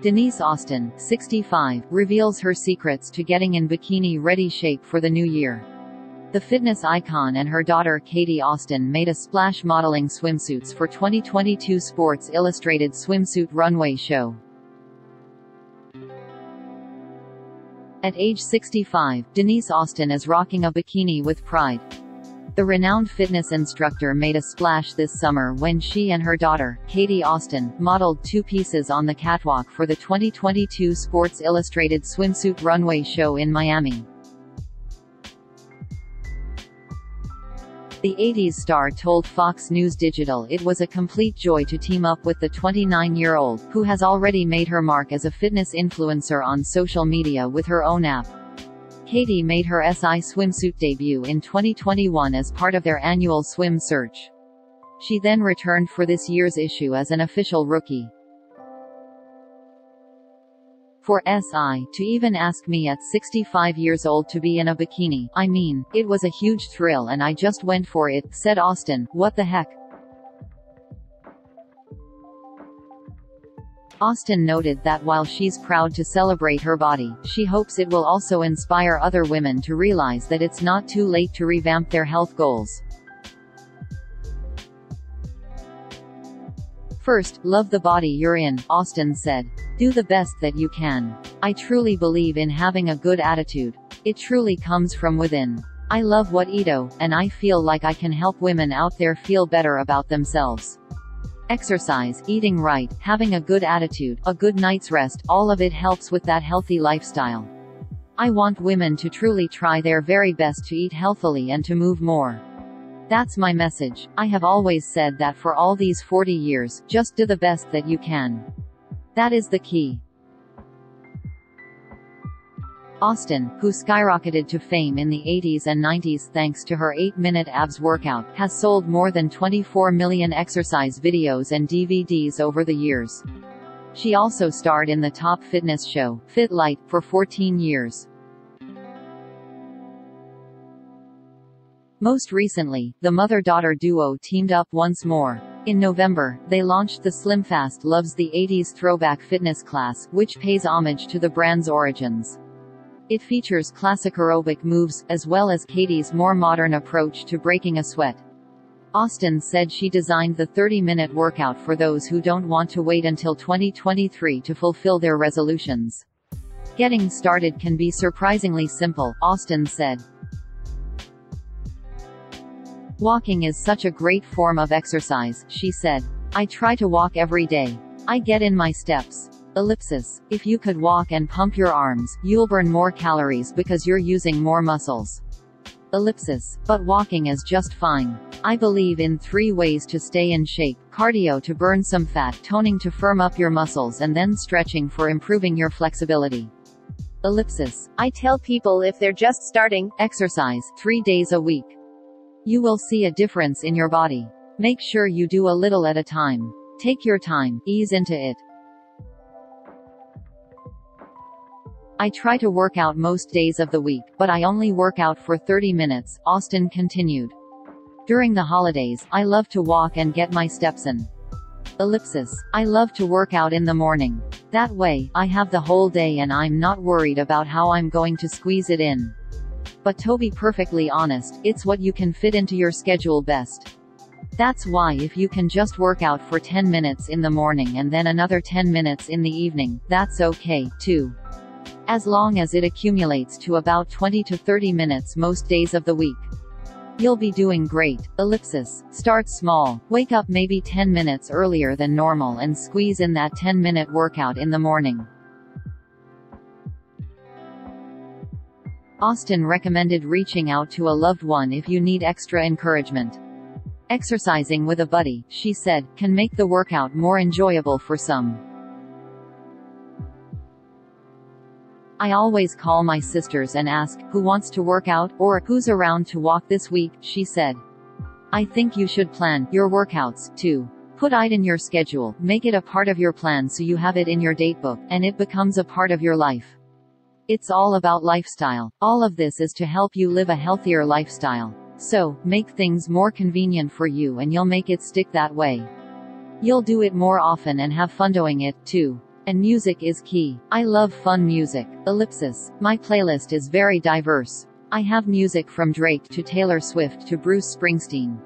Denise Austin, 65, reveals her secrets to getting in bikini-ready shape for the new year. The fitness icon and her daughter Katie Austin made a splash modeling swimsuits for 2022 Sports Illustrated swimsuit runway show. At age 65, Denise Austin is rocking a bikini with pride. The renowned fitness instructor made a splash this summer when she and her daughter, Katie Austin, modeled two pieces on the catwalk for the 2022 Sports Illustrated swimsuit runway show in Miami. The 80s star told Fox News Digital it was a complete joy to team up with the 29-year-old, who has already made her mark as a fitness influencer on social media with her own app. Katie made her SI swimsuit debut in 2021 as part of their annual swim search. She then returned for this year's issue as an official rookie. For SI to even ask me at 65 years old to be in a bikini, I mean, it was a huge thrill and I just went for it, said Austin, what the heck. Austin noted that while she's proud to celebrate her body, she hopes it will also inspire other women to realize that it's not too late to revamp their health goals. First, love the body you're in, Austin said. Do the best that you can. I truly believe in having a good attitude. It truly comes from within. I love what Ito, and I feel like I can help women out there feel better about themselves. Exercise, eating right, having a good attitude, a good night's rest, all of it helps with that healthy lifestyle. I want women to truly try their very best to eat healthily and to move more. That's my message. I have always said that for all these 40 years, just do the best that you can. That is the key. Austin, who skyrocketed to fame in the 80s and 90s thanks to her 8-minute abs workout, has sold more than 24 million exercise videos and DVDs over the years. She also starred in the top fitness show, Fit Lite, for 14 years. Most recently, the mother-daughter duo teamed up once more. In November, they launched the SlimFast Loves the 80s Throwback Fitness class, which pays homage to the brand's origins. It features classic aerobic moves, as well as Katie's more modern approach to breaking a sweat. Austin said she designed the 30-minute workout for those who don't want to wait until 2023 to fulfill their resolutions. Getting started can be surprisingly simple, Austin said. Walking is such a great form of exercise, she said. I try to walk every day. I get in my steps. Ellipsis. If you could walk and pump your arms, you'll burn more calories because you're using more muscles. Ellipsis. But walking is just fine. I believe in three ways to stay in shape, cardio to burn some fat, toning to firm up your muscles and then stretching for improving your flexibility. Ellipsis. I tell people if they're just starting, exercise, three days a week. You will see a difference in your body. Make sure you do a little at a time. Take your time, ease into it. I try to work out most days of the week, but I only work out for 30 minutes, Austin continued. During the holidays, I love to walk and get my steps in. Ellipsis. I love to work out in the morning. That way, I have the whole day and I'm not worried about how I'm going to squeeze it in. But to be perfectly honest, it's what you can fit into your schedule best. That's why if you can just work out for 10 minutes in the morning and then another 10 minutes in the evening, that's okay, too. As long as it accumulates to about 20 to 30 minutes most days of the week. You'll be doing great. Ellipsis. Start small. Wake up maybe 10 minutes earlier than normal and squeeze in that 10 minute workout in the morning. Austin recommended reaching out to a loved one if you need extra encouragement. Exercising with a buddy, she said, can make the workout more enjoyable for some. I always call my sisters and ask, who wants to work out, or who's around to walk this week, she said. I think you should plan your workouts, too. Put it in your schedule, make it a part of your plan so you have it in your datebook, and it becomes a part of your life. It's all about lifestyle. All of this is to help you live a healthier lifestyle. So, make things more convenient for you and you'll make it stick that way. You'll do it more often and have fun doing it, too. And music is key. I love fun music. Ellipsis. My playlist is very diverse. I have music from Drake to Taylor Swift to Bruce Springsteen.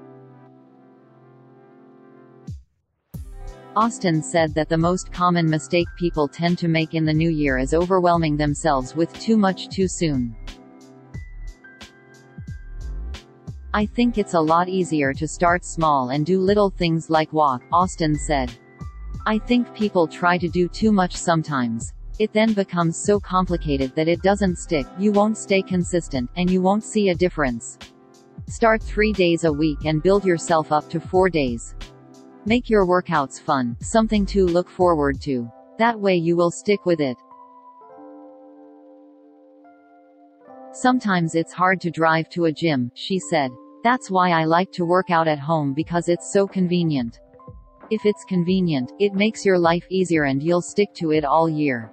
Austin said that the most common mistake people tend to make in the new year is overwhelming themselves with too much too soon. I think it's a lot easier to start small and do little things like walk, Austin said. I think people try to do too much sometimes. It then becomes so complicated that it doesn't stick, you won't stay consistent, and you won't see a difference. Start three days a week and build yourself up to four days. Make your workouts fun, something to look forward to. That way you will stick with it. Sometimes it's hard to drive to a gym, she said. That's why I like to work out at home because it's so convenient. If it's convenient, it makes your life easier and you'll stick to it all year.